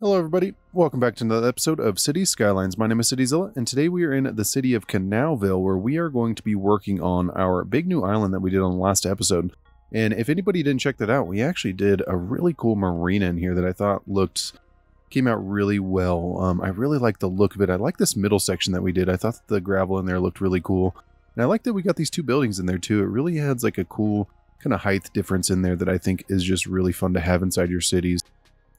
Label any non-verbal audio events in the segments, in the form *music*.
Hello, everybody. Welcome back to another episode of City Skylines. My name is CityZilla, and today we are in the city of Canalville, where we are going to be working on our big new island that we did on the last episode. And if anybody didn't check that out, we actually did a really cool marina in here that I thought looked came out really well. Um, I really like the look of it. I like this middle section that we did. I thought the gravel in there looked really cool, and I like that we got these two buildings in there too. It really adds like a cool kind of height difference in there that I think is just really fun to have inside your cities.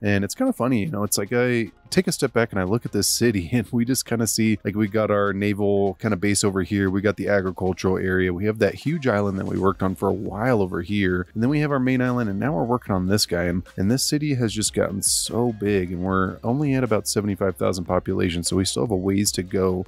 And it's kind of funny, you know, it's like I take a step back and I look at this city *laughs* and we just kind of see like we got our naval kind of base over here. We got the agricultural area. We have that huge island that we worked on for a while over here. And then we have our main island and now we're working on this guy. And, and this city has just gotten so big and we're only at about 75,000 population. So we still have a ways to go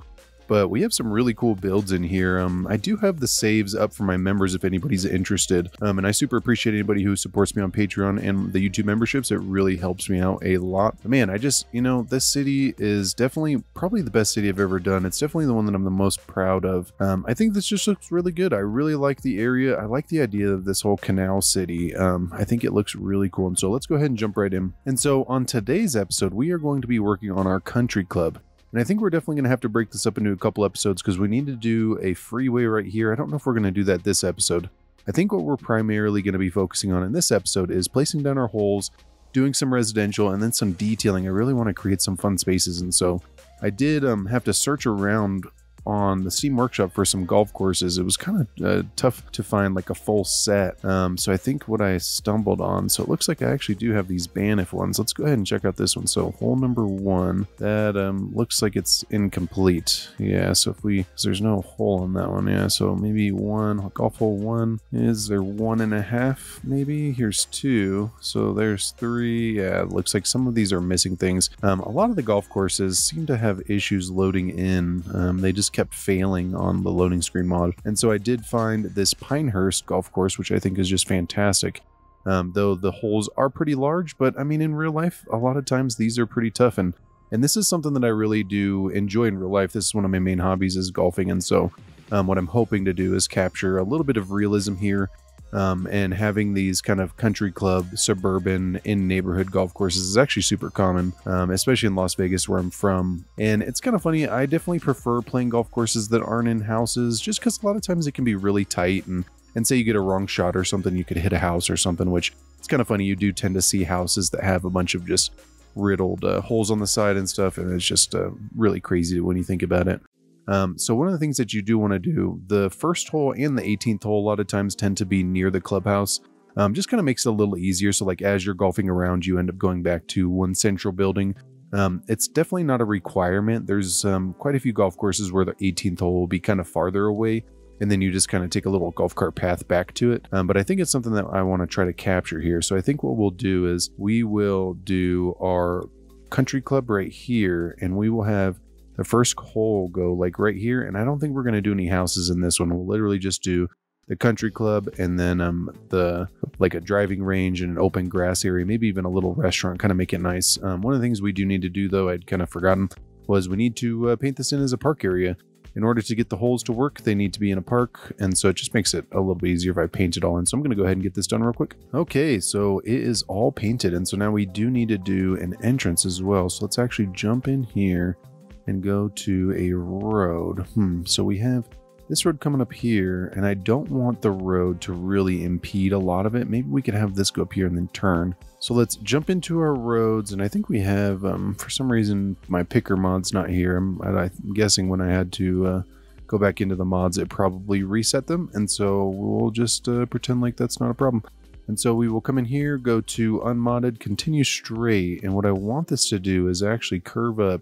but we have some really cool builds in here. Um, I do have the saves up for my members if anybody's interested. Um, and I super appreciate anybody who supports me on Patreon and the YouTube memberships. It really helps me out a lot. But man, I just, you know, this city is definitely probably the best city I've ever done. It's definitely the one that I'm the most proud of. Um, I think this just looks really good. I really like the area. I like the idea of this whole canal city. Um, I think it looks really cool. And so let's go ahead and jump right in. And so on today's episode, we are going to be working on our country club. And I think we're definitely going to have to break this up into a couple episodes because we need to do a freeway right here. I don't know if we're going to do that this episode. I think what we're primarily going to be focusing on in this episode is placing down our holes, doing some residential, and then some detailing. I really want to create some fun spaces. And so I did um, have to search around on the Steam Workshop for some golf courses. It was kind of uh, tough to find like a full set. Um, so I think what I stumbled on, so it looks like I actually do have these Banff ones. Let's go ahead and check out this one. So hole number one, that um, looks like it's incomplete. Yeah, so if we, there's no hole in that one. Yeah, so maybe one, golf hole one, is there one and a half maybe? Here's two. So there's three. Yeah, it looks like some of these are missing things. Um, a lot of the golf courses seem to have issues loading in. Um, they just kept failing on the loading screen mod. And so I did find this Pinehurst golf course, which I think is just fantastic. Um, though the holes are pretty large, but I mean, in real life, a lot of times these are pretty tough. And, and this is something that I really do enjoy in real life. This is one of my main hobbies is golfing. And so um, what I'm hoping to do is capture a little bit of realism here um, and having these kind of country club, suburban, in neighborhood golf courses is actually super common, um, especially in Las Vegas, where I'm from. And it's kind of funny. I definitely prefer playing golf courses that aren't in houses, just because a lot of times it can be really tight. And and say you get a wrong shot or something, you could hit a house or something. Which it's kind of funny. You do tend to see houses that have a bunch of just riddled uh, holes on the side and stuff, and it's just uh, really crazy when you think about it. Um, so one of the things that you do want to do, the first hole and the 18th hole a lot of times tend to be near the clubhouse. Um, just kind of makes it a little easier. So like as you're golfing around, you end up going back to one central building. Um, it's definitely not a requirement. There's um, quite a few golf courses where the 18th hole will be kind of farther away. And then you just kind of take a little golf cart path back to it. Um, but I think it's something that I want to try to capture here. So I think what we'll do is we will do our country club right here and we will have the first hole go like right here. And I don't think we're going to do any houses in this one. We'll literally just do the country club and then um the like a driving range and an open grass area maybe even a little restaurant kind of make it nice. Um, one of the things we do need to do though i'd kind of forgotten was we need to uh, paint this in as a park area. In order to get the holes to work they need to be in a park and so it just makes it a little bit easier if i paint it all in. So i'm going to go ahead and get this done real quick. Okay so it is all painted and so now we do need to do an entrance as well. So let's actually jump in here and go to a road. Hmm, so we have this road coming up here, and I don't want the road to really impede a lot of it. Maybe we could have this go up here and then turn. So let's jump into our roads, and I think we have, um, for some reason, my picker mod's not here. I'm, I'm guessing when I had to uh, go back into the mods, it probably reset them, and so we'll just uh, pretend like that's not a problem. And so we will come in here, go to unmodded, continue straight, and what I want this to do is actually curve up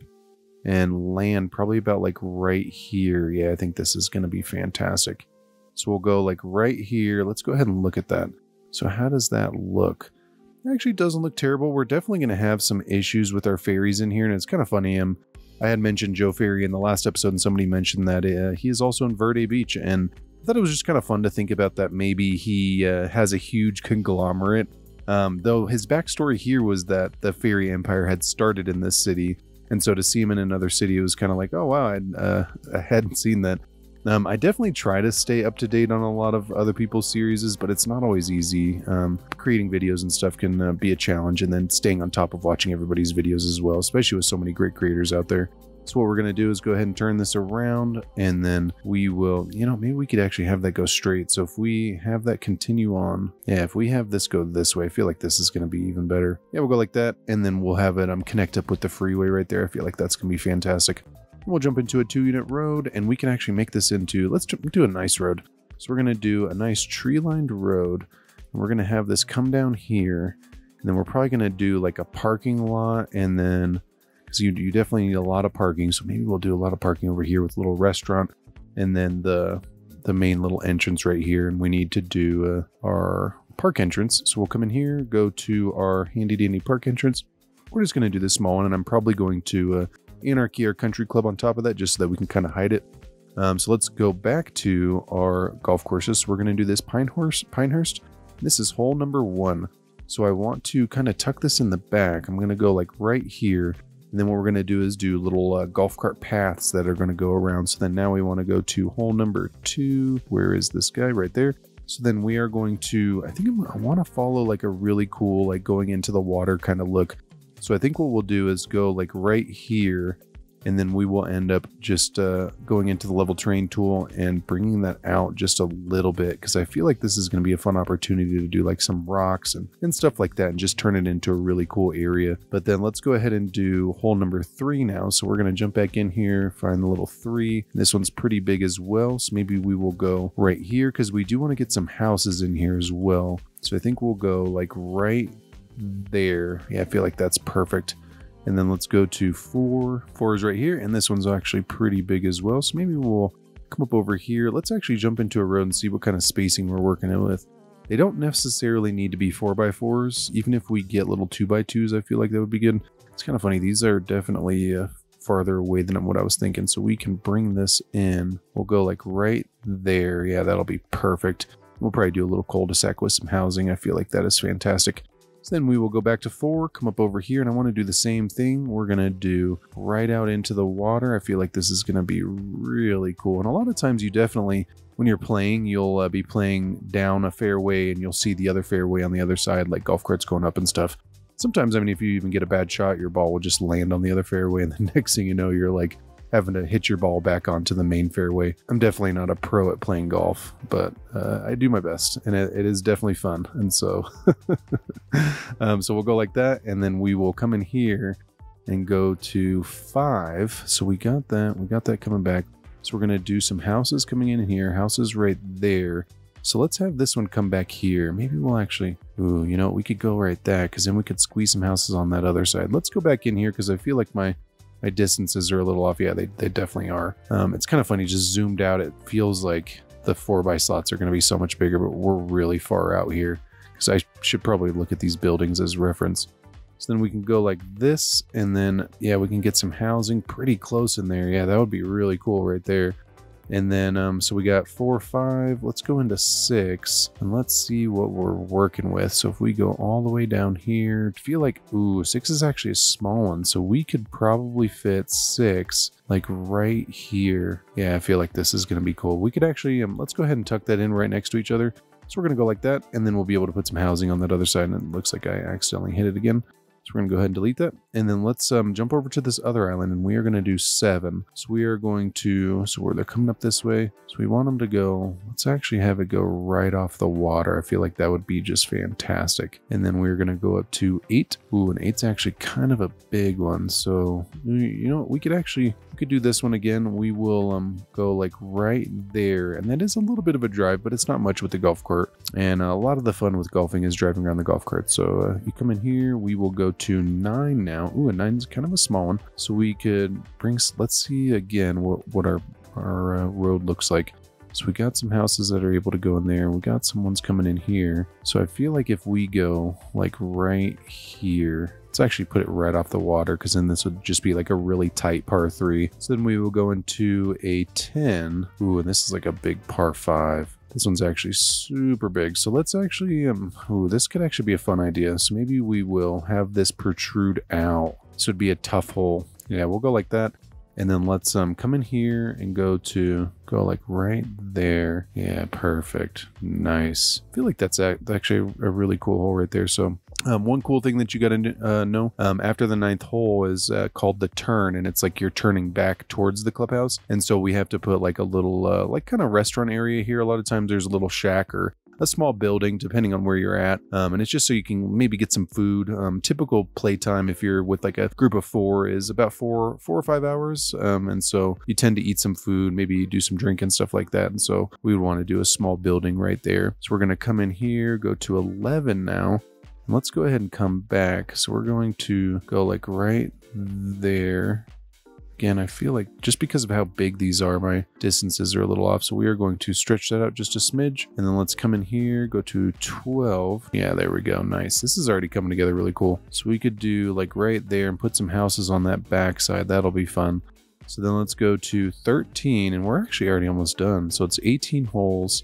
and land probably about like right here. Yeah, I think this is going to be fantastic. So we'll go like right here. Let's go ahead and look at that. So how does that look? It actually doesn't look terrible. We're definitely going to have some issues with our ferries in here. And it's kind of funny. Um, I had mentioned Joe Ferry in the last episode and somebody mentioned that uh, he is also in Verde Beach. And I thought it was just kind of fun to think about that maybe he uh, has a huge conglomerate. Um, though his backstory here was that the Ferry empire had started in this city and so to see him in another city, it was kind of like, oh wow, I, uh, I hadn't seen that. Um, I definitely try to stay up to date on a lot of other people's series, but it's not always easy. Um, creating videos and stuff can uh, be a challenge, and then staying on top of watching everybody's videos as well, especially with so many great creators out there. So what we're going to do is go ahead and turn this around and then we will, you know, maybe we could actually have that go straight. So if we have that continue on, yeah, if we have this go this way, I feel like this is going to be even better. Yeah, we'll go like that and then we'll have it um, connect up with the freeway right there. I feel like that's going to be fantastic. We'll jump into a two unit road and we can actually make this into, let's do a nice road. So we're going to do a nice tree lined road and we're going to have this come down here and then we're probably going to do like a parking lot and then because you, you definitely need a lot of parking. So maybe we'll do a lot of parking over here with a little restaurant and then the the main little entrance right here. And we need to do uh, our park entrance. So we'll come in here, go to our handy dandy park entrance. We're just going to do this small one and I'm probably going to uh, Anarchy or Country Club on top of that just so that we can kind of hide it. Um, so let's go back to our golf courses. We're going to do this Pinehurst. Pinehurst. This is hole number one. So I want to kind of tuck this in the back. I'm going to go like right here and then what we're going to do is do little uh, golf cart paths that are going to go around. So then now we want to go to hole number two. Where is this guy? Right there. So then we are going to, I think I want to follow like a really cool, like going into the water kind of look. So I think what we'll do is go like right here and then we will end up just uh, going into the level terrain tool and bringing that out just a little bit because I feel like this is going to be a fun opportunity to do like some rocks and, and stuff like that and just turn it into a really cool area. But then let's go ahead and do hole number three now. So we're going to jump back in here, find the little three. This one's pretty big as well. So maybe we will go right here because we do want to get some houses in here as well. So I think we'll go like right there. Yeah, I feel like that's perfect. And then let's go to four. Four is right here, and this one's actually pretty big as well. So maybe we'll come up over here. Let's actually jump into a road and see what kind of spacing we're working with. They don't necessarily need to be 4x4s. Even if we get little 2x2s, I feel like that would be good. It's kind of funny. These are definitely uh, farther away than what I was thinking. So we can bring this in. We'll go like right there. Yeah, that'll be perfect. We'll probably do a little cul-de-sac with some housing. I feel like that is fantastic. Then we will go back to four, come up over here, and I want to do the same thing. We're going to do right out into the water. I feel like this is going to be really cool. And a lot of times you definitely, when you're playing, you'll uh, be playing down a fairway and you'll see the other fairway on the other side, like golf carts going up and stuff. Sometimes, I mean, if you even get a bad shot, your ball will just land on the other fairway, and the *laughs* next thing you know, you're like having to hit your ball back onto the main fairway. I'm definitely not a pro at playing golf, but uh, I do my best, and it, it is definitely fun. And so, *laughs* um, so we'll go like that, and then we will come in here and go to five. So we got that. We got that coming back. So we're gonna do some houses coming in here. Houses right there. So let's have this one come back here. Maybe we'll actually, ooh, you know, we could go right there because then we could squeeze some houses on that other side. Let's go back in here because I feel like my my distances are a little off. Yeah, they, they definitely are. Um, it's kind of funny, just zoomed out, it feels like the 4 by slots are going to be so much bigger, but we're really far out here. Because I should probably look at these buildings as reference. So then we can go like this, and then, yeah, we can get some housing pretty close in there. Yeah, that would be really cool right there. And then, um, so we got four, five. Let's go into six and let's see what we're working with. So if we go all the way down here, I feel like, ooh, six is actually a small one. So we could probably fit six like right here. Yeah, I feel like this is going to be cool. We could actually, um, let's go ahead and tuck that in right next to each other. So we're going to go like that, and then we'll be able to put some housing on that other side. And it looks like I accidentally hit it again. So we're going to go ahead and delete that. And then let's um, jump over to this other island and we are going to do seven. So we are going to, so they're coming up this way. So we want them to go, let's actually have it go right off the water. I feel like that would be just fantastic. And then we're going to go up to eight. Ooh, and eight's actually kind of a big one. So, you know, we could actually, could do this one again. We will um, go like right there. And that is a little bit of a drive, but it's not much with the golf cart. And a lot of the fun with golfing is driving around the golf cart. So uh, you come in here, we will go to nine now. Ooh, a nine's kind of a small one. So we could bring, let's see again what, what our, our uh, road looks like. So we got some houses that are able to go in there. We got some ones coming in here. So I feel like if we go like right here, let's actually put it right off the water because then this would just be like a really tight par three. So then we will go into a 10. Ooh, and this is like a big par five. This one's actually super big. So let's actually, um, ooh, this could actually be a fun idea. So maybe we will have this protrude out. This would be a tough hole. Yeah, we'll go like that. And then let's um come in here and go to go like right there. Yeah, perfect. Nice. I feel like that's actually a really cool hole right there. So um, one cool thing that you got to uh, know um, after the ninth hole is uh, called the turn, and it's like you're turning back towards the clubhouse. And so we have to put like a little, uh, like kind of restaurant area here. A lot of times there's a little shack or a small building, depending on where you're at. Um, and it's just so you can maybe get some food. Um, typical playtime, if you're with like a group of four, is about four, four or five hours. Um, and so you tend to eat some food, maybe do some drink and stuff like that. And so we would want to do a small building right there. So we're going to come in here, go to 11 now. Let's go ahead and come back. So we're going to go like right there Again, I feel like just because of how big these are, my distances are a little off. So we are going to stretch that out just a smidge. And then let's come in here, go to 12. Yeah, there we go. Nice. This is already coming together really cool. So we could do like right there and put some houses on that back side. That'll be fun. So then let's go to 13 and we're actually already almost done. So it's 18 holes.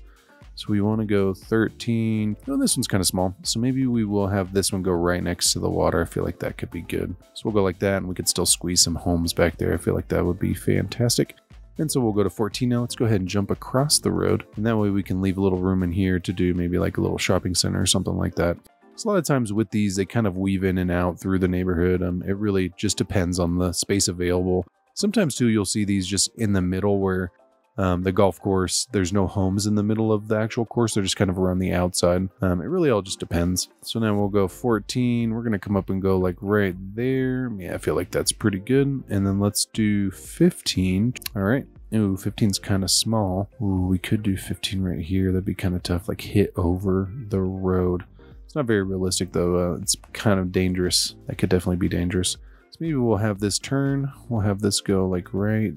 So we want to go 13. Oh, this one's kind of small. So maybe we will have this one go right next to the water. I feel like that could be good. So we'll go like that and we could still squeeze some homes back there. I feel like that would be fantastic. And so we'll go to 14 now. Let's go ahead and jump across the road. And that way we can leave a little room in here to do maybe like a little shopping center or something like that. So a lot of times with these, they kind of weave in and out through the neighborhood. Um, it really just depends on the space available. Sometimes too, you'll see these just in the middle where um, the golf course, there's no homes in the middle of the actual course. They're just kind of around the outside. Um, it really all just depends. So now we'll go 14. We're going to come up and go like right there. Yeah, I feel like that's pretty good. And then let's do 15. All right. Ooh, 15's kind of small. Ooh, we could do 15 right here. That'd be kind of tough, like hit over the road. It's not very realistic though. Uh, it's kind of dangerous. That could definitely be dangerous. So maybe we'll have this turn. We'll have this go like right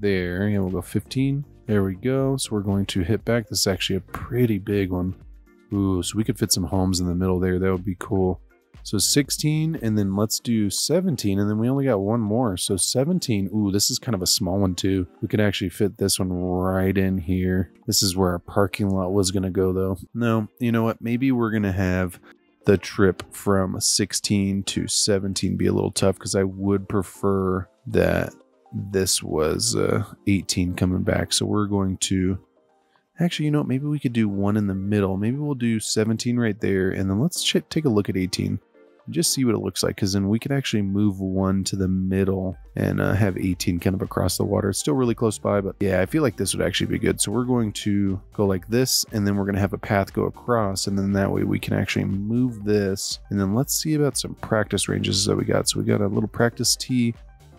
there. Yeah, we'll go 15. There we go. So we're going to hit back. This is actually a pretty big one. Ooh, so we could fit some homes in the middle there. That would be cool. So 16, and then let's do 17, and then we only got one more. So 17, ooh, this is kind of a small one too. We could actually fit this one right in here. This is where our parking lot was going to go though. No, you know what? Maybe we're going to have the trip from 16 to 17 be a little tough because I would prefer that this was uh, 18 coming back. So we're going to actually, you know, maybe we could do one in the middle. Maybe we'll do 17 right there, and then let's take a look at 18 just see what it looks like because then we can actually move one to the middle and uh, have 18 kind of across the water. It's still really close by, but yeah, I feel like this would actually be good. So we're going to go like this and then we're going to have a path go across and then that way we can actually move this. And then let's see about some practice ranges that we got. So we got a little practice tee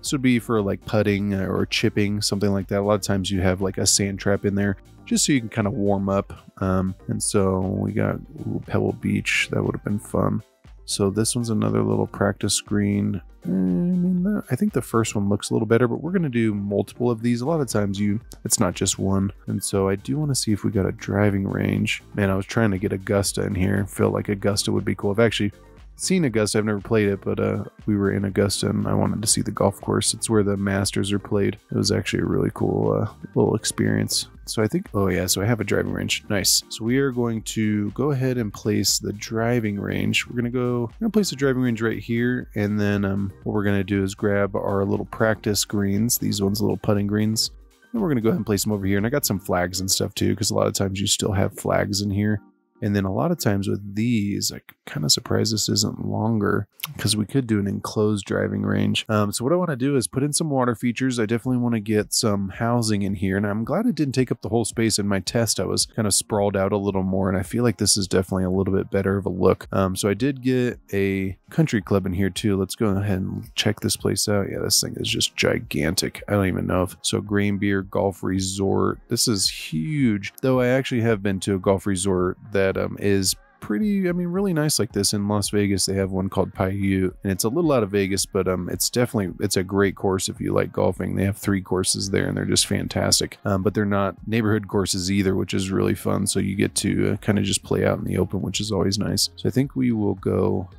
this would be for like putting or chipping, something like that. A lot of times you have like a sand trap in there just so you can kind of warm up. Um, and so we got ooh, Pebble Beach. That would have been fun. So this one's another little practice screen. I think the first one looks a little better, but we're going to do multiple of these. A lot of times you, it's not just one. And so I do want to see if we got a driving range. Man, I was trying to get Augusta in here. Felt like Augusta would be cool. I've actually seen Augusta. I've never played it, but uh, we were in Augusta and I wanted to see the golf course. It's where the Masters are played. It was actually a really cool uh, little experience. So I think, oh yeah, so I have a driving range. Nice. So we are going to go ahead and place the driving range. We're going to go, going to place the driving range right here. And then um, what we're going to do is grab our little practice greens, these ones, little putting greens. And we're going to go ahead and place them over here. And I got some flags and stuff too, because a lot of times you still have flags in here. And then a lot of times with these, I'm kind of surprised this isn't longer because we could do an enclosed driving range. Um, so what I want to do is put in some water features. I definitely want to get some housing in here. And I'm glad it didn't take up the whole space in my test. I was kind of sprawled out a little more. And I feel like this is definitely a little bit better of a look. Um, so I did get a country club in here too. Let's go ahead and check this place out. Yeah, this thing is just gigantic. I don't even know if so. Grain Beer Golf Resort. This is huge. Though I actually have been to a golf resort that that um, is pretty, I mean, really nice like this in Las Vegas. They have one called Paiute, and it's a little out of Vegas, but um, it's definitely it's a great course if you like golfing. They have three courses there, and they're just fantastic. Um, but they're not neighborhood courses either, which is really fun. So you get to uh, kind of just play out in the open, which is always nice. So I think we will go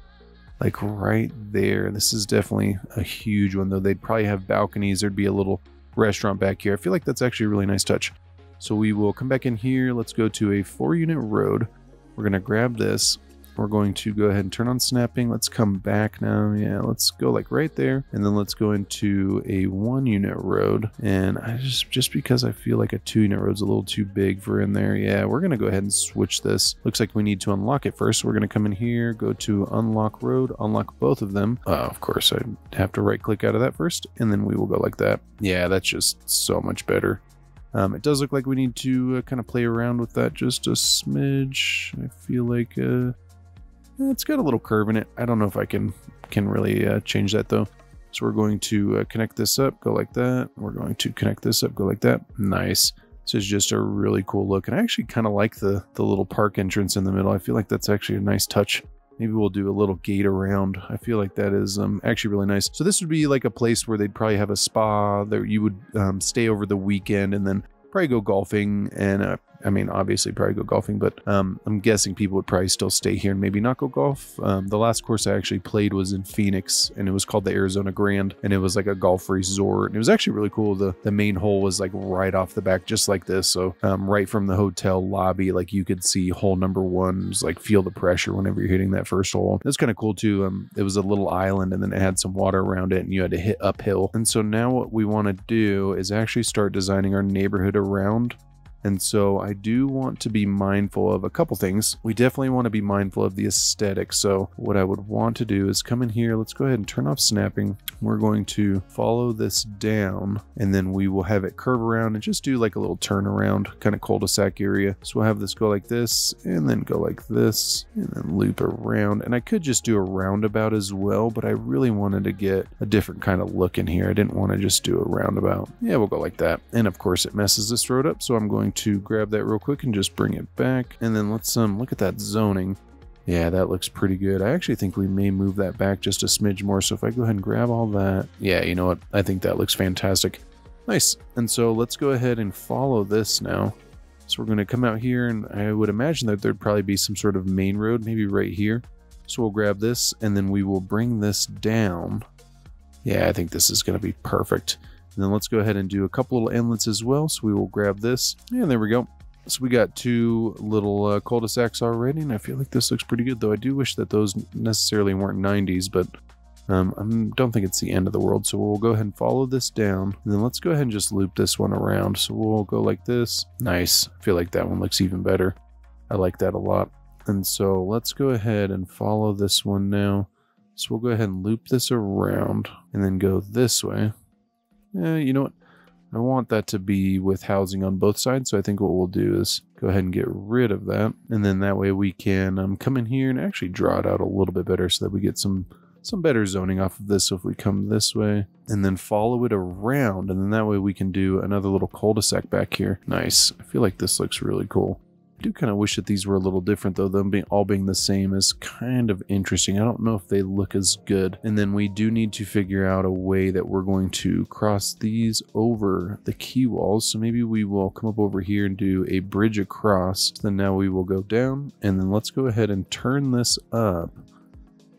like right there. This is definitely a huge one, though. They'd probably have balconies. There'd be a little restaurant back here. I feel like that's actually a really nice touch. So we will come back in here. Let's go to a four unit road. We're going to grab this We're going to go ahead and turn on snapping. Let's come back now. Yeah, let's go like right there. And then let's go into a one unit road. And I just, just because I feel like a two unit road's a little too big for in there. Yeah, we're going to go ahead and switch this. Looks like we need to unlock it first. So we're going to come in here, go to unlock road, unlock both of them. Uh, of course, I have to right click out of that first. And then we will go like that. Yeah, that's just so much better. Um, it does look like we need to uh, kind of play around with that just a smidge. I feel like uh, it's got a little curve in it. I don't know if I can can really uh, change that though. So we're going to uh, connect this up, go like that. We're going to connect this up, go like that. Nice. This is just a really cool look. And I actually kind of like the, the little park entrance in the middle. I feel like that's actually a nice touch. Maybe we'll do a little gate around. I feel like that is um, actually really nice. So this would be like a place where they'd probably have a spa that you would um, stay over the weekend and then probably go golfing and uh, I mean, obviously, probably go golfing, but um, I'm guessing people would probably still stay here and maybe not go golf. Um, the last course I actually played was in Phoenix, and it was called the Arizona Grand, and it was like a golf resort, and it was actually really cool. The the main hole was like right off the back, just like this. So um, right from the hotel lobby, like you could see hole number one, like feel the pressure whenever you're hitting that first hole. Was kind of cool too. Um, it was a little island, and then it had some water around it, and you had to hit uphill. And so now what we want to do is actually start designing our neighborhood around and so I do want to be mindful of a couple things. We definitely want to be mindful of the aesthetic. So what I would want to do is come in here. Let's go ahead and turn off snapping. We're going to follow this down and then we will have it curve around and just do like a little turnaround kind of cul-de-sac area. So we'll have this go like this and then go like this and then loop around. And I could just do a roundabout as well, but I really wanted to get a different kind of look in here. I didn't want to just do a roundabout. Yeah, we'll go like that. And of course it messes this road up. So I'm going to grab that real quick and just bring it back. And then let's um look at that zoning. Yeah, that looks pretty good. I actually think we may move that back just a smidge more. So if I go ahead and grab all that, yeah, you know what? I think that looks fantastic. Nice. And so let's go ahead and follow this now. So we're going to come out here and I would imagine that there'd probably be some sort of main road, maybe right here. So we'll grab this and then we will bring this down. Yeah, I think this is going to be perfect. And then let's go ahead and do a couple little inlets as well. So we will grab this. And there we go. So we got two little uh, cul-de-sacs already, and I feel like this looks pretty good, though I do wish that those necessarily weren't 90s, but um, I don't think it's the end of the world. So we'll go ahead and follow this down, and then let's go ahead and just loop this one around. So we'll go like this. Nice. I feel like that one looks even better. I like that a lot. And so let's go ahead and follow this one now. So we'll go ahead and loop this around and then go this way. Yeah, you know what? I want that to be with housing on both sides. So I think what we'll do is go ahead and get rid of that. And then that way we can um, come in here and actually draw it out a little bit better so that we get some some better zoning off of this. So if we come this way and then follow it around, and then that way we can do another little cul-de-sac back here. Nice. I feel like this looks really cool. I do kind of wish that these were a little different though. Them being all being the same is kind of interesting. I don't know if they look as good. And then we do need to figure out a way that we're going to cross these over the quay walls. So maybe we will come up over here and do a bridge across. Then now we will go down and then let's go ahead and turn this up.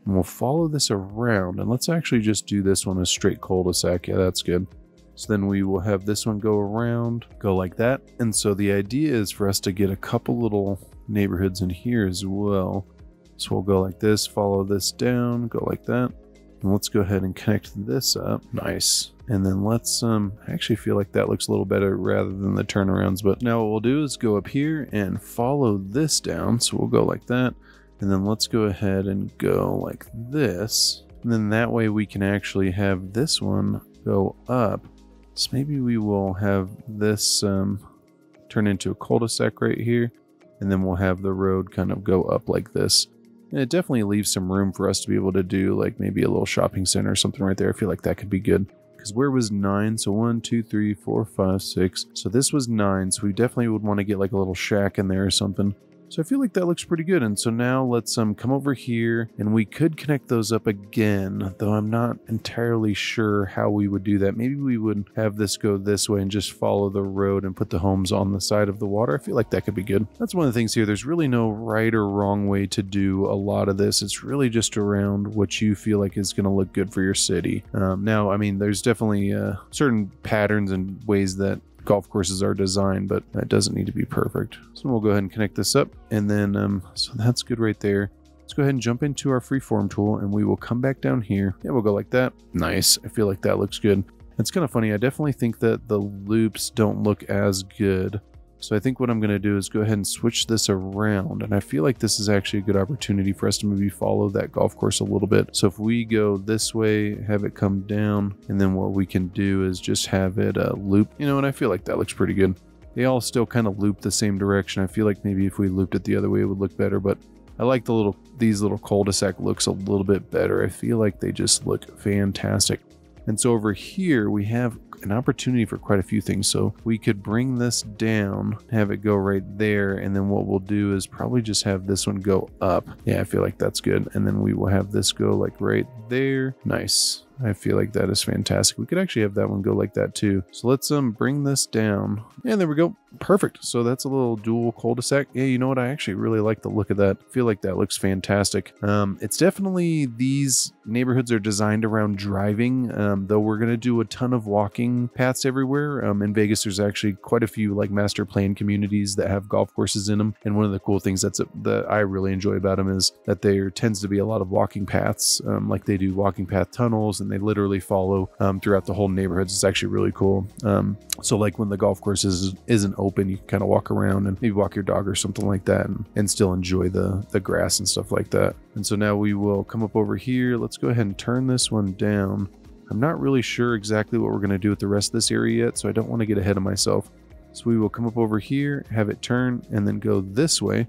And we'll follow this around and let's actually just do this one a straight cul-de-sac. Yeah, that's good. So then we will have this one go around, go like that. And so the idea is for us to get a couple little neighborhoods in here as well. So we'll go like this, follow this down, go like that. And let's go ahead and connect this up. Nice. And then let's, um, I actually feel like that looks a little better rather than the turnarounds. But now what we'll do is go up here and follow this down. So we'll go like that. And then let's go ahead and go like this. And then that way we can actually have this one go up so maybe we will have this um, turn into a cul-de-sac right here, and then we'll have the road kind of go up like this. And it definitely leaves some room for us to be able to do like maybe a little shopping center or something right there. I feel like that could be good. Because where was nine? So one, two, three, four, five, six. So this was nine. So we definitely would want to get like a little shack in there or something. So I feel like that looks pretty good. And so now let's um come over here and we could connect those up again, though I'm not entirely sure how we would do that. Maybe we would have this go this way and just follow the road and put the homes on the side of the water. I feel like that could be good. That's one of the things here. There's really no right or wrong way to do a lot of this. It's really just around what you feel like is going to look good for your city. Um, now, I mean, there's definitely uh, certain patterns and ways that golf courses are designed, but that doesn't need to be perfect. So we'll go ahead and connect this up. And then, um, so that's good right there. Let's go ahead and jump into our freeform tool and we will come back down here. Yeah, we'll go like that. Nice. I feel like that looks good. It's kind of funny. I definitely think that the loops don't look as good. So I think what I'm going to do is go ahead and switch this around. And I feel like this is actually a good opportunity for us to maybe follow that golf course a little bit. So if we go this way, have it come down, and then what we can do is just have it uh, loop, you know, and I feel like that looks pretty good. They all still kind of loop the same direction. I feel like maybe if we looped it the other way, it would look better, but I like the little, these little cul-de-sac looks a little bit better. I feel like they just look fantastic. And so over here, we have an opportunity for quite a few things. So we could bring this down, have it go right there, and then what we'll do is probably just have this one go up. Yeah, I feel like that's good. And then we will have this go like right there. Nice. I feel like that is fantastic. We could actually have that one go like that too. So let's um bring this down. And there we go. Perfect. So that's a little dual cul-de-sac. Yeah, you know what? I actually really like the look of that. I feel like that looks fantastic. Um, it's definitely these neighborhoods are designed around driving, um, though we're going to do a ton of walking paths everywhere. Um, in Vegas, there's actually quite a few like master plan communities that have golf courses in them. And one of the cool things that's a, that I really enjoy about them is that there tends to be a lot of walking paths, um, like they do walking path tunnels, and they literally follow um, throughout the whole neighborhoods. It's actually really cool. Um, so like when the golf course is, isn't open, you can kind of walk around and maybe walk your dog or something like that, and, and still enjoy the the grass and stuff like that. And so now we will come up over here. Let's go ahead and turn this one down. I'm not really sure exactly what we're going to do with the rest of this area yet, so I don't want to get ahead of myself. So we will come up over here, have it turn, and then go this way.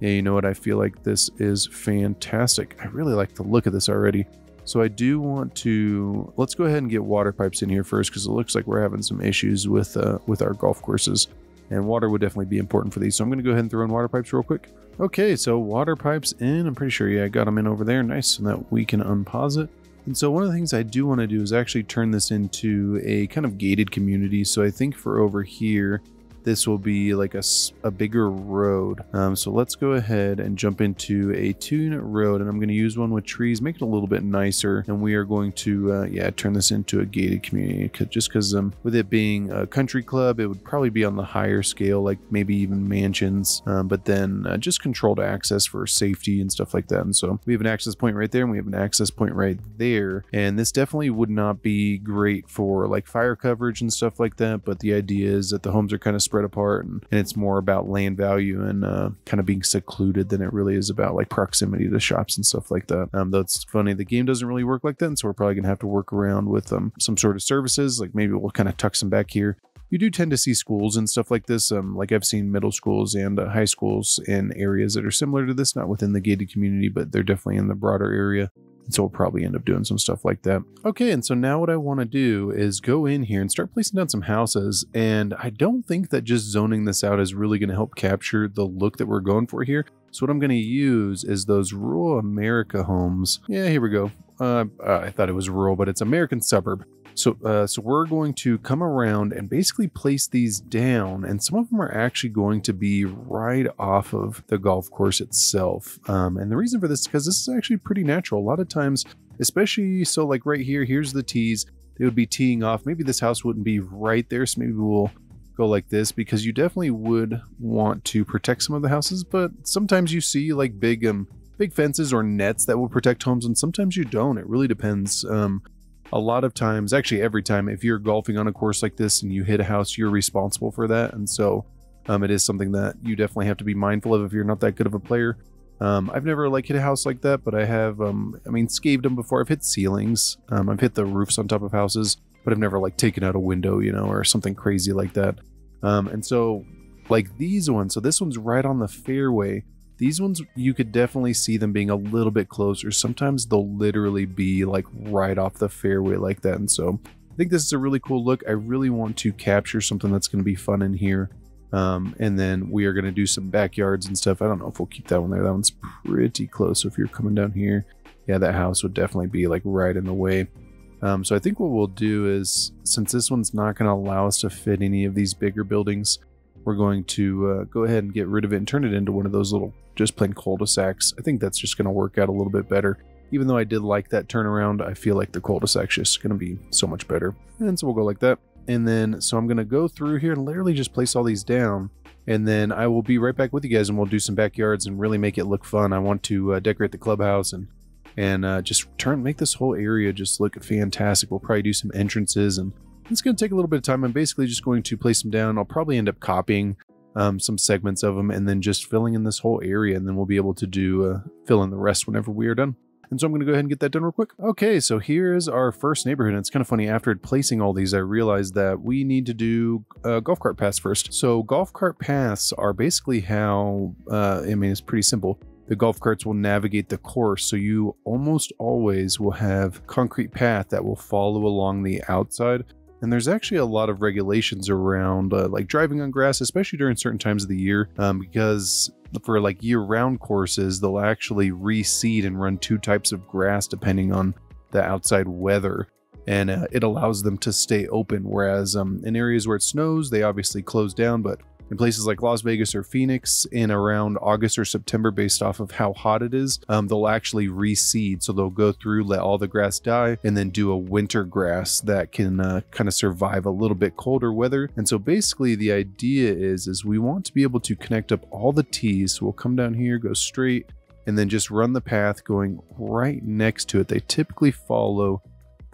Yeah, you know what? I feel like this is fantastic. I really like the look of this already. So I do want to, let's go ahead and get water pipes in here first because it looks like we're having some issues with, uh, with our golf courses. And water would definitely be important for these. So I'm going to go ahead and throw in water pipes real quick. Okay, so water pipes in. I'm pretty sure, yeah, I got them in over there. Nice, so that we can unpause it. And so one of the things I do want to do is actually turn this into a kind of gated community. So I think for over here, this will be like a, a bigger road. Um, so let's go ahead and jump into a two unit road and I'm going to use one with trees, make it a little bit nicer. And we are going to, uh, yeah, turn this into a gated community just because um, with it being a country club, it would probably be on the higher scale, like maybe even mansions, um, but then uh, just controlled access for safety and stuff like that. And so we have an access point right there and we have an access point right there. And this definitely would not be great for like fire coverage and stuff like that. But the idea is that the homes are kind of spread spread apart and, and it's more about land value and uh, kind of being secluded than it really is about like proximity to shops and stuff like that. Um, it's funny, the game doesn't really work like that, and so we're probably gonna have to work around with um, some sort of services. Like maybe we'll kind of tuck some back here you do tend to see schools and stuff like this. Um, like I've seen middle schools and uh, high schools in areas that are similar to this, not within the gated community, but they're definitely in the broader area. So we'll probably end up doing some stuff like that. Okay, and so now what I want to do is go in here and start placing down some houses. And I don't think that just zoning this out is really going to help capture the look that we're going for here. So what I'm going to use is those rural America homes. Yeah, here we go. Uh, I thought it was rural, but it's American suburb. So, uh, so we're going to come around and basically place these down, and some of them are actually going to be right off of the golf course itself. Um, and the reason for this is because this is actually pretty natural. A lot of times, especially so like right here, here's the tees. They would be teeing off. Maybe this house wouldn't be right there, so maybe we'll go like this because you definitely would want to protect some of the houses, but sometimes you see like big um big fences or nets that will protect homes and sometimes you don't. It really depends. Um a lot of times, actually every time, if you're golfing on a course like this and you hit a house, you're responsible for that. And so um, it is something that you definitely have to be mindful of if you're not that good of a player. Um, I've never like hit a house like that, but I have, um, I mean, scaved them before. I've hit ceilings. Um, I've hit the roofs on top of houses, but I've never like taken out a window, you know, or something crazy like that. Um, and so like these ones, so this one's right on the fairway. These ones, you could definitely see them being a little bit closer. Sometimes they'll literally be like right off the fairway like that. And so I think this is a really cool look. I really want to capture something that's going to be fun in here. Um, and then we are going to do some backyards and stuff. I don't know if we'll keep that one there. That one's pretty close. So if you're coming down here, yeah, that house would definitely be like right in the way. Um, so I think what we'll do is, since this one's not going to allow us to fit any of these bigger buildings, we're going to uh, go ahead and get rid of it and turn it into one of those little just plain cul-de-sacs. I think that's just going to work out a little bit better. Even though I did like that turnaround, I feel like the cul-de-sac's just going to be so much better. And so we'll go like that. And then, so I'm going to go through here and literally just place all these down. And then I will be right back with you guys and we'll do some backyards and really make it look fun. I want to uh, decorate the clubhouse and and uh, just turn make this whole area just look fantastic. We'll probably do some entrances and it's going to take a little bit of time. I'm basically just going to place them down. I'll probably end up copying um, some segments of them and then just filling in this whole area and then we'll be able to do uh, fill in the rest whenever we are done. And so I'm going to go ahead and get that done real quick. Okay, so here's our first neighborhood. And it's kind of funny, after placing all these, I realized that we need to do uh, golf cart paths first. So golf cart paths are basically how, uh, I mean, it's pretty simple. The golf carts will navigate the course, so you almost always will have concrete path that will follow along the outside. And there's actually a lot of regulations around uh, like driving on grass, especially during certain times of the year, um, because for like year round courses, they'll actually reseed and run two types of grass depending on the outside weather. And uh, it allows them to stay open. Whereas um, in areas where it snows, they obviously close down, but in places like Las Vegas or Phoenix in around August or September, based off of how hot it is, um, they'll actually reseed. So they'll go through, let all the grass die, and then do a winter grass that can uh, kind of survive a little bit colder weather. And so basically, the idea is is we want to be able to connect up all the tees. So we'll come down here, go straight, and then just run the path going right next to it. They typically follow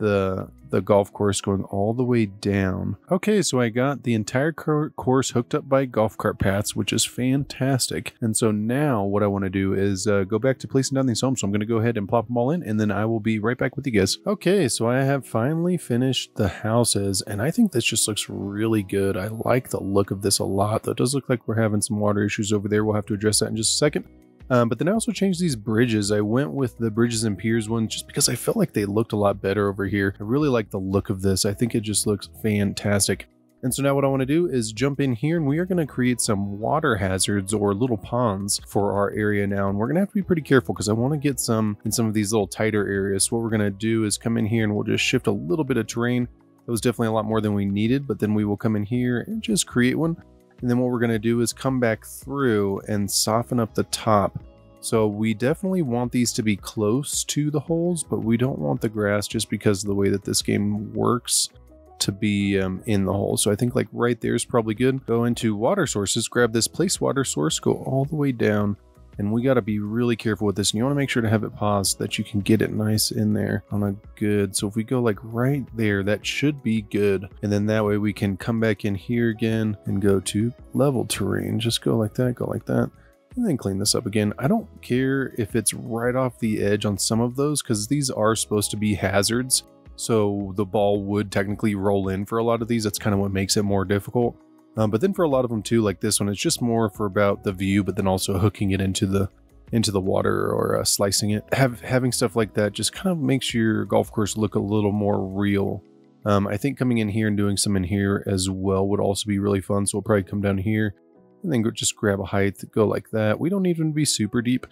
the the golf course going all the way down. Okay, so I got the entire course hooked up by golf cart paths, which is fantastic. And so now what I want to do is uh, go back to placing down these homes. So I'm going to go ahead and plop them all in, and then I will be right back with you guys. Okay, so I have finally finished the houses, and I think this just looks really good. I like the look of this a lot, though it does look like we're having some water issues over there. We'll have to address that in just a second. Um, but then I also changed these bridges. I went with the bridges and piers one just because I felt like they looked a lot better over here. I really like the look of this. I think it just looks fantastic. And so now what I want to do is jump in here and we are going to create some water hazards or little ponds for our area now. And we're going to have to be pretty careful because I want to get some in some of these little tighter areas. So what we're going to do is come in here and we'll just shift a little bit of terrain. That was definitely a lot more than we needed, but then we will come in here and just create one. And then what we're going to do is come back through and soften up the top. So we definitely want these to be close to the holes, but we don't want the grass just because of the way that this game works to be um, in the hole. So I think like right there is probably good. Go into water sources, grab this place water source, go all the way down. And we got to be really careful with this. And you want to make sure to have it paused that you can get it nice in there on a good. So if we go like right there, that should be good. And then that way we can come back in here again and go to level terrain. Just go like that, go like that. And then clean this up again. I don't care if it's right off the edge on some of those because these are supposed to be hazards. So the ball would technically roll in for a lot of these. That's kind of what makes it more difficult. Um, but then for a lot of them too, like this one, it's just more for about the view, but then also hooking it into the into the water or uh, slicing it. Have having stuff like that just kind of makes your golf course look a little more real. Um, I think coming in here and doing some in here as well would also be really fun. So we'll probably come down here and then go, just grab a height, go like that. We don't need them to be super deep,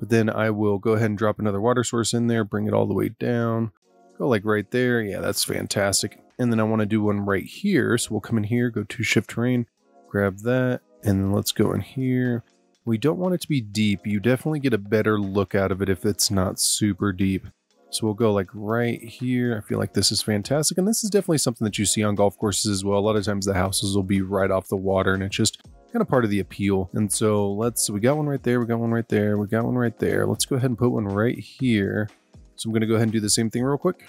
but then I will go ahead and drop another water source in there, bring it all the way down, go like right there. Yeah, that's fantastic. And then I want to do one right here. So we'll come in here, go to shift terrain, grab that, and then let's go in here. We don't want it to be deep. You definitely get a better look out of it if it's not super deep. So we'll go like right here. I feel like this is fantastic. And this is definitely something that you see on golf courses as well. A lot of times the houses will be right off the water and it's just kind of part of the appeal. And so let's, we got one right there. We got one right there. We got one right there. Let's go ahead and put one right here. So I'm going to go ahead and do the same thing real quick.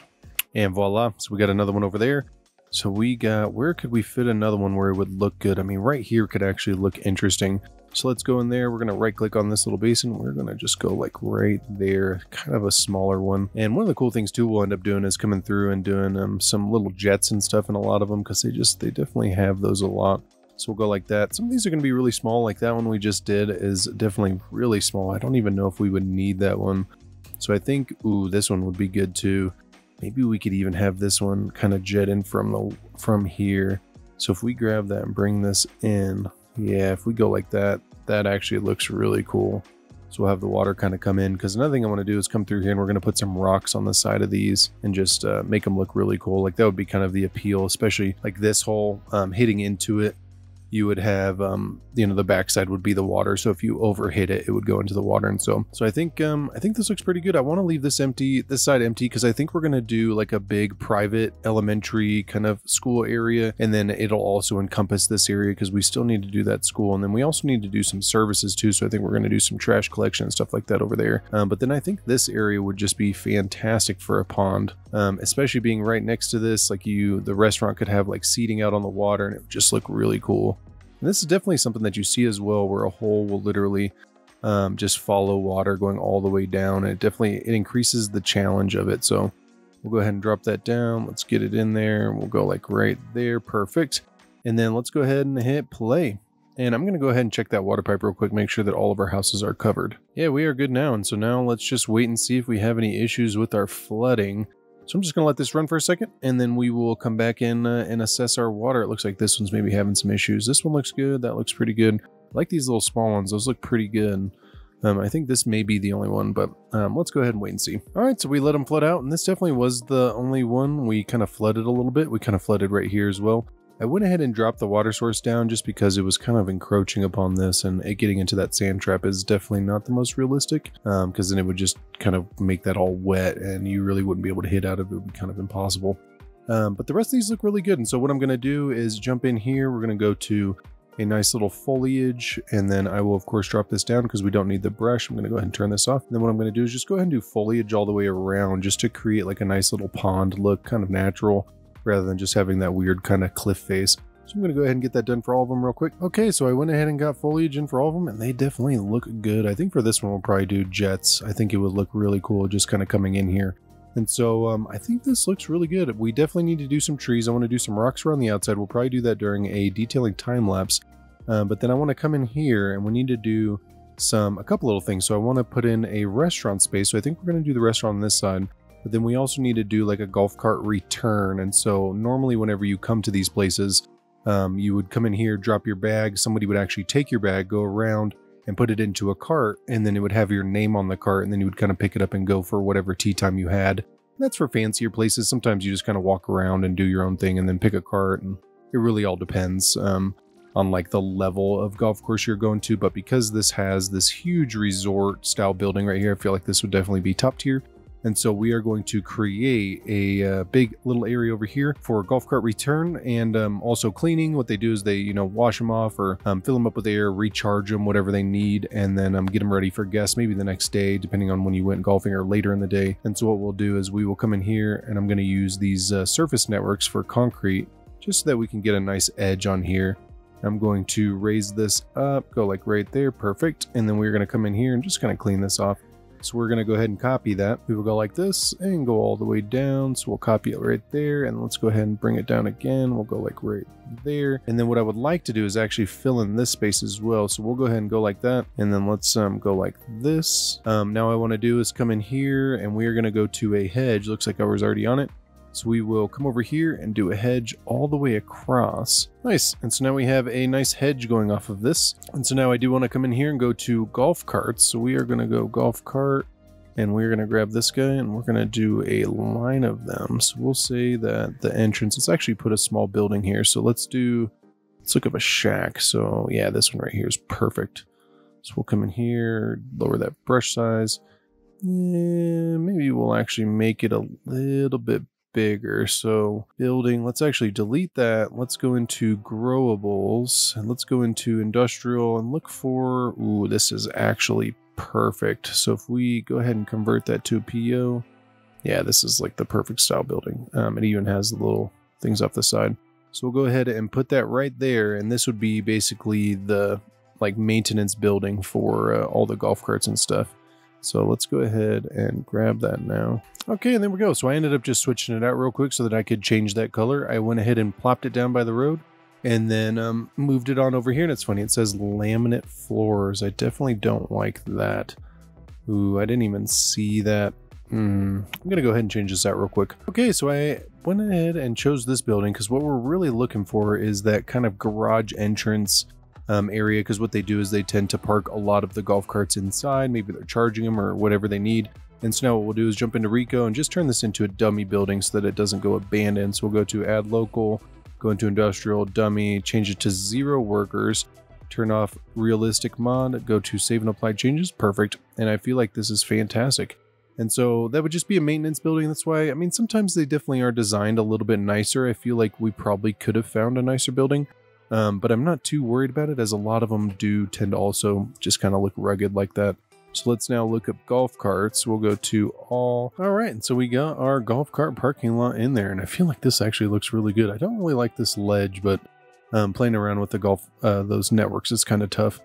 And voila. So we got another one over there. So we got, where could we fit another one where it would look good? I mean, right here could actually look interesting. So let's go in there. We're going to right click on this little basin. We're going to just go like right there, kind of a smaller one. And one of the cool things too we'll end up doing is coming through and doing um, some little jets and stuff in a lot of them because they just, they definitely have those a lot. So we'll go like that. Some of these are going to be really small. Like that one we just did is definitely really small. I don't even know if we would need that one. So I think, ooh, this one would be good too. Maybe we could even have this one kind of jet in from the from here. So if we grab that and bring this in, yeah, if we go like that, that actually looks really cool. So we'll have the water kind of come in because another thing I want to do is come through here and we're going to put some rocks on the side of these and just uh, make them look really cool. Like that would be kind of the appeal, especially like this hole um, hitting into it you would have um, you know the backside would be the water. So if you overhit it it would go into the water. And so so i think um i think this looks pretty good. I want to leave this empty this side empty because i think we're going to do like a big private elementary kind of school area and then it'll also encompass this area because we still need to do that school. And then we also need to do some services too. So i think we're going to do some trash collection and stuff like that over there. Um, but then i think this area would just be fantastic for a pond um, especially being right next to this. Like you the restaurant could have like seating out on the water and it would just look really cool and this is definitely something that you see as well, where a hole will literally um, just follow water going all the way down. And it definitely it increases the challenge of it. So we'll go ahead and drop that down. Let's get it in there. We'll go like right there. Perfect. And then let's go ahead and hit play. And I'm going to go ahead and check that water pipe real quick, make sure that all of our houses are covered. Yeah, we are good now. And so now let's just wait and see if we have any issues with our flooding. So I'm just going to let this run for a second and then we will come back in uh, and assess our water. It looks like this one's maybe having some issues. This one looks good. That looks pretty good. I like these little small ones. Those look pretty good. Um, I think this may be the only one, but um, let's go ahead and wait and see. All right, so we let them flood out, and this definitely was the only one. We kind of flooded a little bit. We kind of flooded right here as well. I went ahead and dropped the water source down just because it was kind of encroaching upon this and it getting into that sand trap is definitely not the most realistic because um, then it would just kind of make that all wet and you really wouldn't be able to hit out of it. It would be kind of impossible. Um, but the rest of these look really good. And so what I'm going to do is jump in here. We're going to go to a nice little foliage and then I will of course drop this down because we don't need the brush. I'm going to go ahead and turn this off. And then what I'm going to do is just go ahead and do foliage all the way around just to create like a nice little pond look kind of natural rather than just having that weird kind of cliff face. So I'm going to go ahead and get that done for all of them real quick. Okay, so I went ahead and got foliage in for all of them, and they definitely look good. I think for this one, we'll probably do jets. I think it would look really cool just kind of coming in here. And so um, I think this looks really good. We definitely need to do some trees. I want to do some rocks around the outside. We'll probably do that during a detailing time lapse. Uh, but then I want to come in here and we need to do some, a couple little things. So I want to put in a restaurant space. So I think we're going to do the restaurant on this side. But then we also need to do like a golf cart return. And so normally whenever you come to these places, um, you would come in here, drop your bag. Somebody would actually take your bag, go around and put it into a cart. And then it would have your name on the cart. And then you would kind of pick it up and go for whatever tee time you had. That's for fancier places. Sometimes you just kind of walk around and do your own thing and then pick a cart. And it really all depends. Um, on like the level of golf course you're going to but because this has this huge resort style building right here i feel like this would definitely be top tier and so we are going to create a uh, big little area over here for golf cart return and um, also cleaning. What they do is they, you know, wash them off or um, fill them up with air, recharge them, whatever they need, and then um, get them ready for guests maybe the next day, depending on when you went golfing or later in the day. And so what we'll do is we will come in here and I'm going to use these uh, surface networks for concrete just so that we can get a nice edge on here. I'm going to raise this up, go like right there, perfect. And then we're going to come in here and just kind of clean this off. So we're going to go ahead and copy that. We will go like this and go all the way down. So we'll copy it right there. And let's go ahead and bring it down again. We'll go like right there. And then what I would like to do is actually fill in this space as well. So we'll go ahead and go like that. And then let's um, go like this. Um, now I want to do is come in here and we are going to go to a hedge. Looks like I was already on it. So we will come over here and do a hedge all the way across. Nice. And so now we have a nice hedge going off of this. And so now I do want to come in here and go to golf carts. So we are going to go golf cart and we're going to grab this guy and we're going to do a line of them. So we'll say that the entrance, let's actually put a small building here. So let's do, let's look up a shack. So yeah, this one right here is perfect. So we'll come in here, lower that brush size. Yeah, maybe we'll actually make it a little bit bigger. So building, let's actually delete that. Let's go into growables and let's go into industrial and look for, ooh, this is actually perfect. So if we go ahead and convert that to a PO, yeah, this is like the perfect style building. Um, it even has little things off the side. So we'll go ahead and put that right there. And this would be basically the like maintenance building for uh, all the golf carts and stuff. So let's go ahead and grab that now. Okay, and there we go. So I ended up just switching it out real quick so that I could change that color. I went ahead and plopped it down by the road and then um, moved it on over here. And it's funny, it says laminate floors. I definitely don't like that. Ooh, I didn't even see that. Mm, I'm gonna go ahead and change this out real quick. Okay, so I went ahead and chose this building because what we're really looking for is that kind of garage entrance um, area because what they do is they tend to park a lot of the golf carts inside. Maybe they're charging them or whatever they need. And so now what we'll do is jump into Rico and just turn this into a dummy building so that it doesn't go abandoned. So we'll go to add local go into industrial, dummy, change it to zero workers, turn off realistic mod, go to save and apply changes, perfect. And I feel like this is fantastic. And so that would just be a maintenance building. That's why, I mean, sometimes they definitely are designed a little bit nicer. I feel like we probably could have found a nicer building, um, but I'm not too worried about it as a lot of them do tend to also just kind of look rugged like that. So let's now look up golf carts. We'll go to all. All right, and so we got our golf cart parking lot in there, and I feel like this actually looks really good. I don't really like this ledge, but um, playing around with the golf, uh, those networks is kind of tough.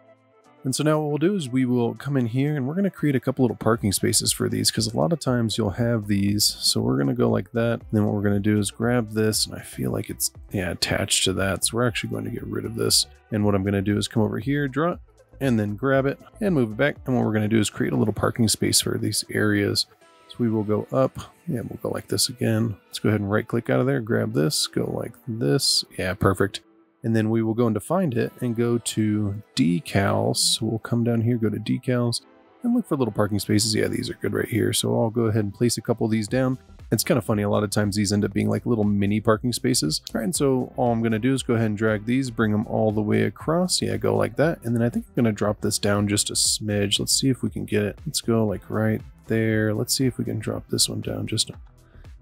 And so now what we'll do is we will come in here and we're going to create a couple little parking spaces for these because a lot of times you'll have these. So we're going to go like that. And then what we're going to do is grab this and I feel like it's yeah attached to that. So we're actually going to get rid of this. And what I'm going to do is come over here, draw it, and then grab it and move it back. And what we're going to do is create a little parking space for these areas. So we will go up. Yeah, we'll go like this again. Let's go ahead and right click out of there, grab this, go like this. Yeah, perfect. And then we will go into find it and go to decals. So we'll come down here, go to decals and look for little parking spaces. Yeah, these are good right here. So I'll go ahead and place a couple of these down. It's kind of funny. A lot of times these end up being like little mini parking spaces. All right, and so all I'm going to do is go ahead and drag these, bring them all the way across. Yeah, go like that. And then I think I'm going to drop this down just a smidge. Let's see if we can get it. Let's go like right there. Let's see if we can drop this one down just a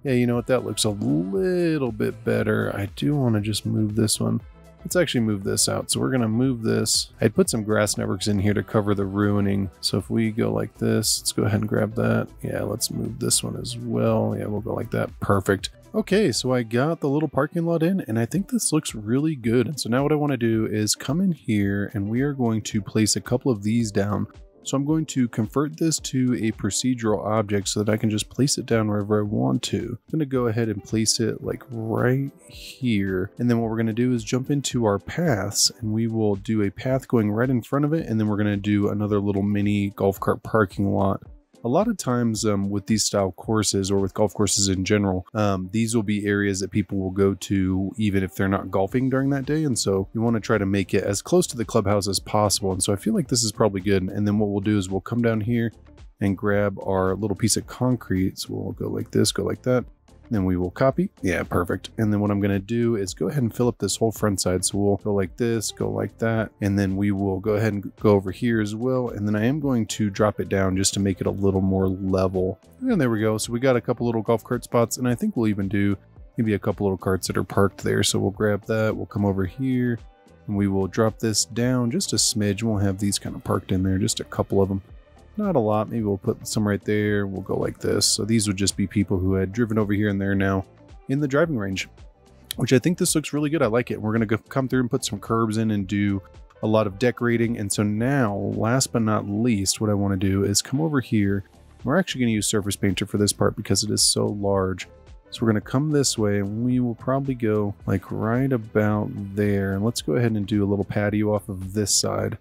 yeah, you know what? That looks a little bit better. I do want to just move this one. Let's actually move this out. So we're going to move this. I put some grass networks in here to cover the ruining. So if we go like this, let's go ahead and grab that. Yeah, let's move this one as well. Yeah, we'll go like that. Perfect. Okay, so I got the little parking lot in and I think this looks really good. And so now what I want to do is come in here and we are going to place a couple of these down so I'm going to convert this to a procedural object so that I can just place it down wherever I want to. I'm going to go ahead and place it like right here. And then what we're going to do is jump into our paths and we will do a path going right in front of it. And then we're going to do another little mini golf cart parking lot a lot of times um, with these style courses or with golf courses in general, um, these will be areas that people will go to even if they're not golfing during that day. And so you want to try to make it as close to the clubhouse as possible. And so I feel like this is probably good. And then what we'll do is we'll come down here and grab our little piece of concrete. So we'll go like this, go like that. Then we will copy. Yeah, perfect. And then what I'm going to do is go ahead and fill up this whole front side. So we'll go like this, go like that. And then we will go ahead and go over here as well. And then I am going to drop it down just to make it a little more level. And there we go. So we got a couple little golf cart spots. And I think we'll even do maybe a couple little carts that are parked there. So we'll grab that. We'll come over here and we will drop this down just a smidge. We'll have these kind of parked in there, just a couple of them. Not a lot. Maybe we'll put some right there. We'll go like this. So these would just be people who had driven over here and they're now in the driving range, which I think this looks really good. I like it. We're going to come through and put some curbs in and do a lot of decorating. And so now, last but not least, what I want to do is come over here. We're actually going to use Surface Painter for this part because it is so large. So we're going to come this way and we will probably go like right about there. And let's go ahead and do a little patio off of this side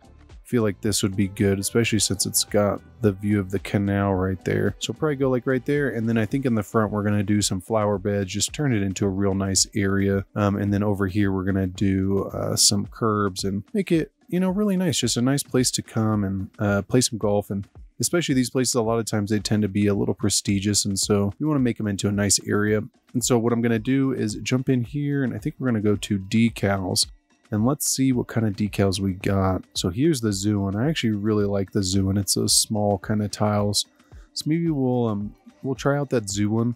feel like this would be good, especially since it's got the view of the canal right there. So probably go like right there. And then I think in the front, we're going to do some flower beds, just turn it into a real nice area. Um, and then over here, we're going to do uh, some curbs and make it, you know, really nice. Just a nice place to come and uh, play some golf and especially these places a lot of times they tend to be a little prestigious and so we want to make them into a nice area and so what i'm going to do is jump in here and i think we're going to go to decals and let's see what kind of decals we got. So here's the zoo, and I actually really like the zoo, and it's those small kind of tiles. So maybe we'll um we'll try out that zoo one.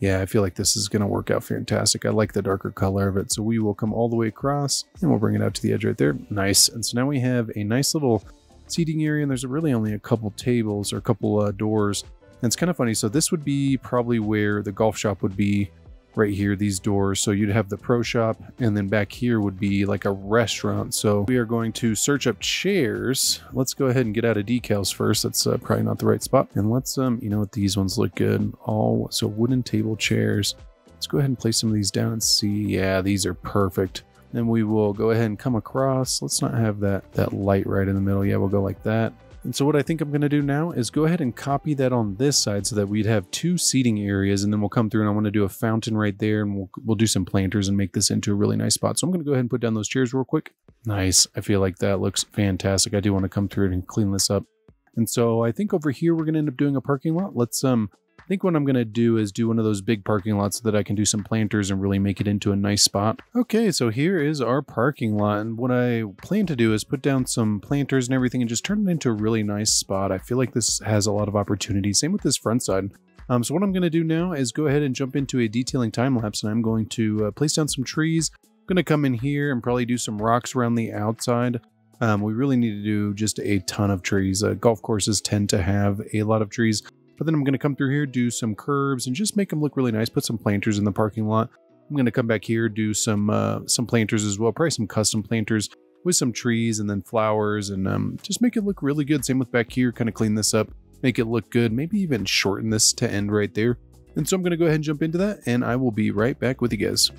Yeah, I feel like this is to work out fantastic. I like the darker color of it. So we will come all the way across, and we'll bring it out to the edge right there. Nice. And so now we have a nice little seating area, and there's really only a couple tables or a couple uh, doors. And it's kind of funny. So this would be probably where the golf shop would be right here, these doors. So you'd have the pro shop and then back here would be like a restaurant. So we are going to search up chairs. Let's go ahead and get out of decals first. That's uh, probably not the right spot. And let's, um, you know what, these ones look good. All, so wooden table chairs. Let's go ahead and place some of these down and see. Yeah, these are perfect. Then we will go ahead and come across. Let's not have that, that light right in the middle. Yeah, we'll go like that. And so what I think I'm going to do now is go ahead and copy that on this side so that we'd have two seating areas and then we'll come through and I want to do a fountain right there and we'll, we'll do some planters and make this into a really nice spot. So I'm going to go ahead and put down those chairs real quick. Nice. I feel like that looks fantastic. I do want to come through and clean this up. And so I think over here we're going to end up doing a parking lot. Let's um I think what I'm going to do is do one of those big parking lots so that I can do some planters and really make it into a nice spot. Okay, so here is our parking lot. And what I plan to do is put down some planters and everything and just turn it into a really nice spot. I feel like this has a lot of opportunity. Same with this front side. Um, so what I'm going to do now is go ahead and jump into a detailing time lapse and I'm going to uh, place down some trees. I'm going to come in here and probably do some rocks around the outside. Um, we really need to do just a ton of trees. Uh, golf courses tend to have a lot of trees. But then I'm going to come through here, do some curves, and just make them look really nice. Put some planters in the parking lot. I'm going to come back here, do some uh, some planters as well, probably some custom planters with some trees and then flowers, and um, just make it look really good. Same with back here, kind of clean this up, make it look good, maybe even shorten this to end right there. And so I'm going to go ahead and jump into that, and I will be right back with you guys.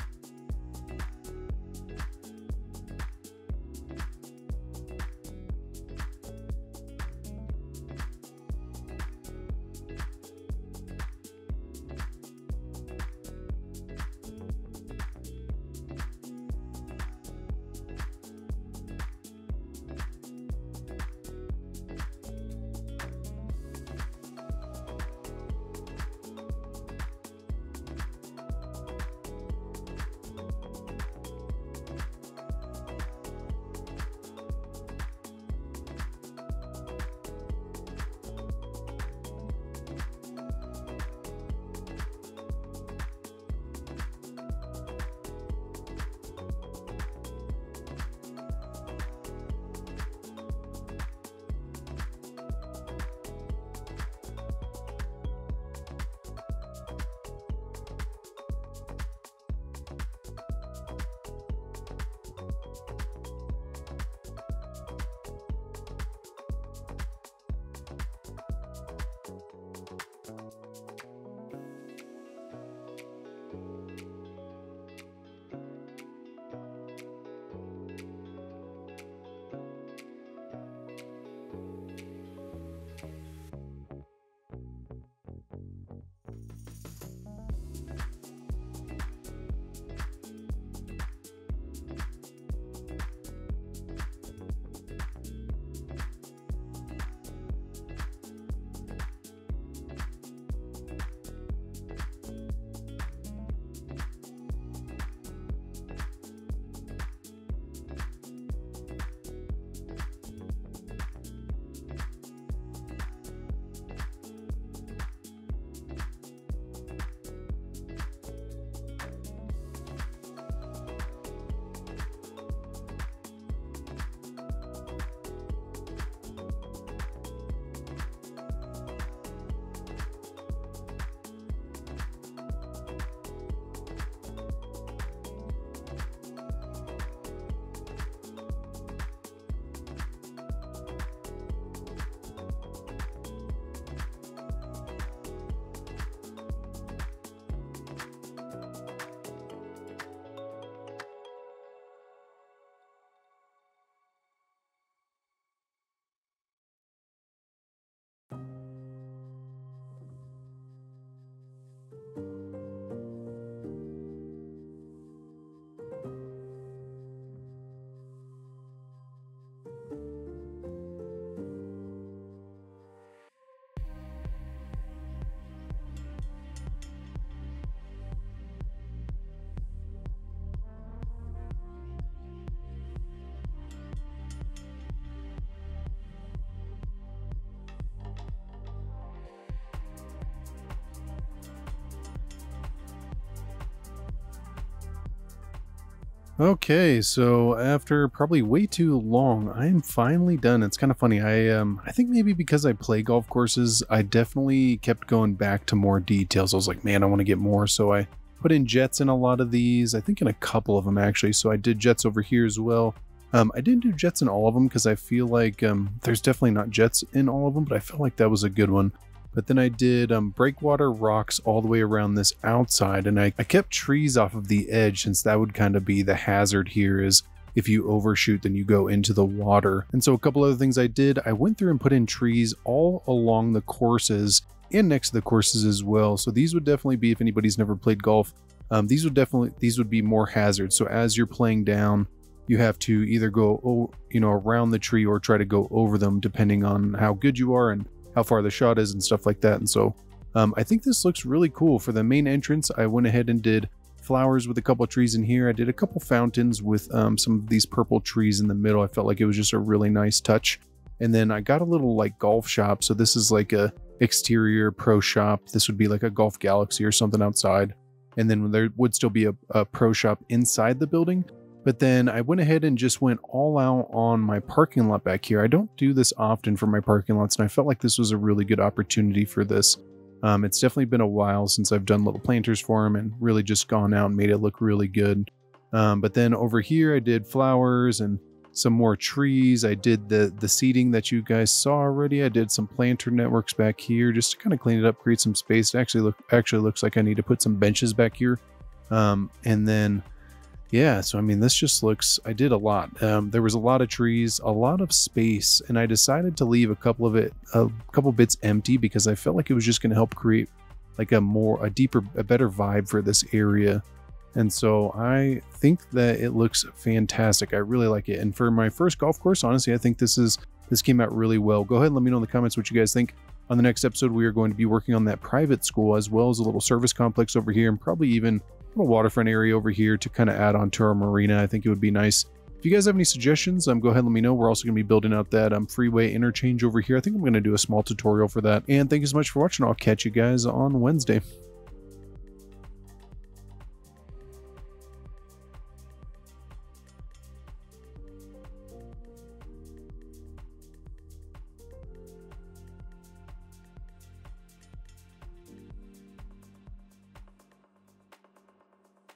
Okay, so after probably way too long, I am finally done. It's kind of funny. I um I think maybe because I play golf courses, I definitely kept going back to more details. I was like, man, I want to get more, so I put in jets in a lot of these. I think in a couple of them actually. So I did jets over here as well. Um, I didn't do jets in all of them because I feel like um, there's definitely not jets in all of them, but I felt like that was a good one. But then I did um, breakwater rocks all the way around this outside, and I, I kept trees off of the edge since that would kind of be the hazard here is if you overshoot, then you go into the water. And so a couple other things I did, I went through and put in trees all along the courses and next to the courses as well. So these would definitely be, if anybody's never played golf, um, these would definitely, these would be more hazards. So as you're playing down, you have to either go, you know, around the tree or try to go over them depending on how good you are and how far the shot is and stuff like that. And so Um, I think this looks really cool. For the main entrance, I went ahead and did flowers with a couple trees in here. I did a couple fountains with um, some of these purple trees in the middle. I felt like it was just a really nice touch. And then I got a little like golf shop. So this is like a exterior pro shop. This would be like a Golf Galaxy or something outside. And then there would still be a, a pro shop inside the building. But then I went ahead and just went all out on my parking lot back here. I don't do this often for my parking lots, and I felt like this was a really good opportunity for this. Um, it's definitely been a while since I've done little planters for them and really just gone out and made it look really good. Um, but then over here, I did flowers and some more trees. I did the the seating that you guys saw already. I did some planter networks back here just to kind of clean it up, create some space. It actually look actually looks like I need to put some benches back here. Um, and then yeah, so I mean this just looks I did a lot. Um, there was a lot of trees, a lot of space, and I decided to leave a couple of it a couple bits empty because I felt like it was just going to help create like a more a deeper a better vibe for this area and so I think that it looks fantastic. I really like it. And for my first golf course, honestly, I think this is this came out really well. Go ahead and let me know in the comments what you guys think. On the next episode, we are going to be working on that private school as well as a little service complex over here and probably even little waterfront area over here to kind of add on to our marina. I think it would be nice. If you guys have any suggestions, um, go ahead and let me know. We're also going to be building out that um, freeway interchange over here. I think I'm going to do a small tutorial for that. And thank you so much for watching. I'll catch you guys on Wednesday.